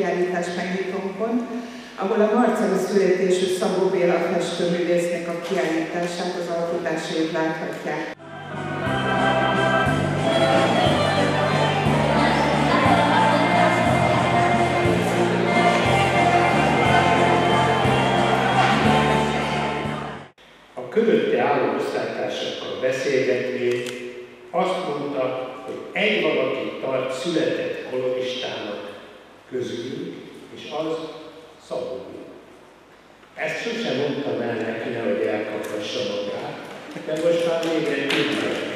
kiállítás megnyitónkon, ahol a marcani születésű Szabó Béla festőművésznek a kiállítását, az alkotási láthatják. A körötte álló osztálytársakkal beszélgetvén azt mondta, hogy egy valaki tart született kolonistának közülünk, és az Szabó Ezt sosem mondtam el neki, nehogy elkaphassa magát, de most már végre tudja.